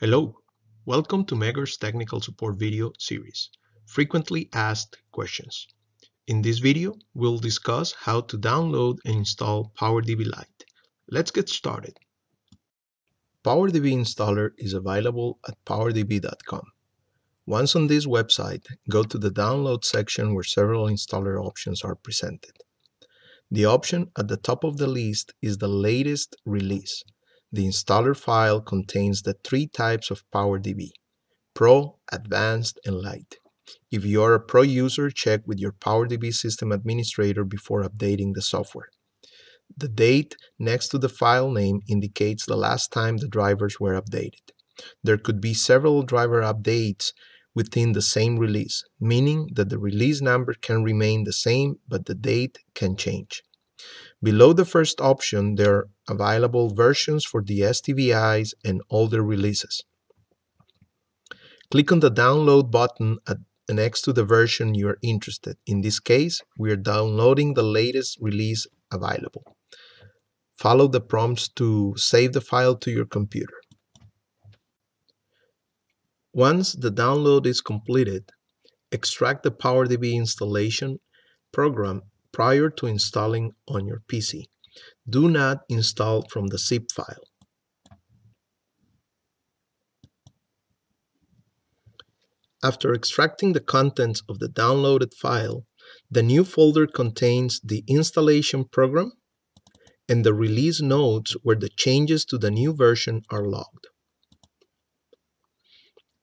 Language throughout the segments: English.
Hello, welcome to Megger's technical support video series, Frequently Asked Questions. In this video, we'll discuss how to download and install PowerDB Lite. Let's get started. PowerDB installer is available at powerdb.com. Once on this website, go to the download section where several installer options are presented. The option at the top of the list is the latest release. The installer file contains the three types of PowerDB, Pro, Advanced, and Lite. If you are a Pro user, check with your PowerDB system administrator before updating the software. The date next to the file name indicates the last time the drivers were updated. There could be several driver updates within the same release, meaning that the release number can remain the same but the date can change. Below the first option, there are available versions for the STVIs and older releases. Click on the download button at, next to the version you are interested. In this case, we are downloading the latest release available. Follow the prompts to save the file to your computer. Once the download is completed, extract the PowerDB installation program prior to installing on your PC. Do not install from the zip file. After extracting the contents of the downloaded file, the new folder contains the installation program and the release notes where the changes to the new version are logged.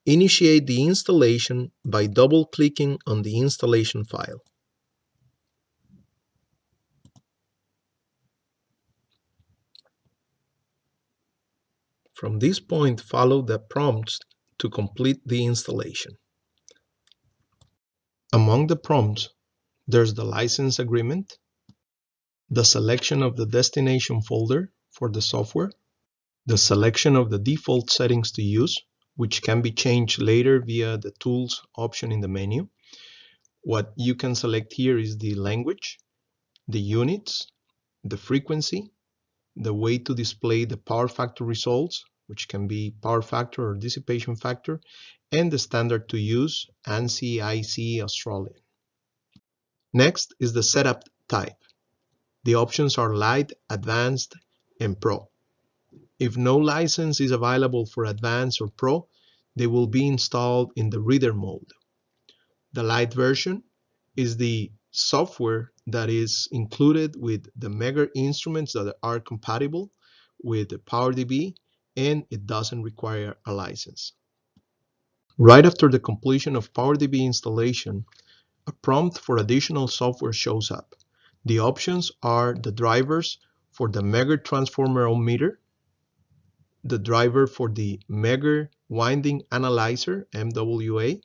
Initiate the installation by double-clicking on the installation file. From this point, follow the prompts to complete the installation. Among the prompts, there's the license agreement, the selection of the destination folder for the software, the selection of the default settings to use, which can be changed later via the Tools option in the menu. What you can select here is the language, the units, the frequency, the way to display the power factor results, which can be power factor or dissipation factor, and the standard to use, ANSI IEC Australian. Next is the setup type. The options are Lite, Advanced, and Pro. If no license is available for Advanced or Pro, they will be installed in the reader mode. The Lite version is the software that is included with the Megger instruments that are compatible with the PowerDB and it doesn't require a license. Right after the completion of PowerDB installation, a prompt for additional software shows up. The options are the drivers for the Megger Transformer Ohmmeter, the driver for the Megger Winding Analyzer, MWA,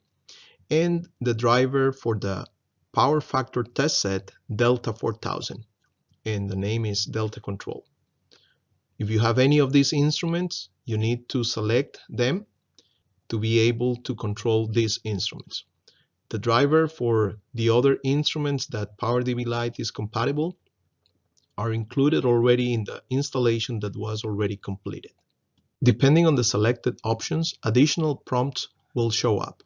and the driver for the power factor test set Delta 4000 and the name is Delta Control. If you have any of these instruments, you need to select them to be able to control these instruments. The driver for the other instruments that PowerDB Lite is compatible are included already in the installation that was already completed. Depending on the selected options, additional prompts will show up.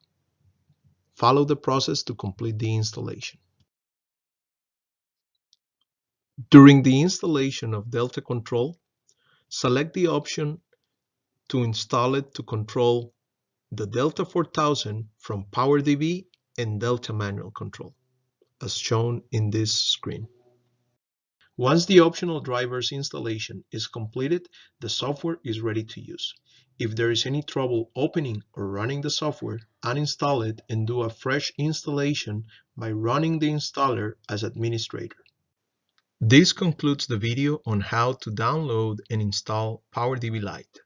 Follow the process to complete the installation. During the installation of Delta Control, select the option to install it to control the Delta 4000 from PowerDB and Delta Manual Control, as shown in this screen. Once the optional driver's installation is completed, the software is ready to use. If there is any trouble opening or running the software, uninstall it and do a fresh installation by running the installer as administrator. This concludes the video on how to download and install PowerDB Lite.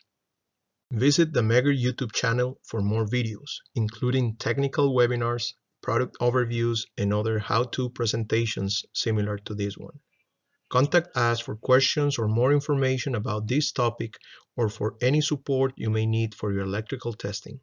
Visit the Megger YouTube channel for more videos, including technical webinars, product overviews, and other how-to presentations similar to this one. Contact us for questions or more information about this topic or for any support you may need for your electrical testing.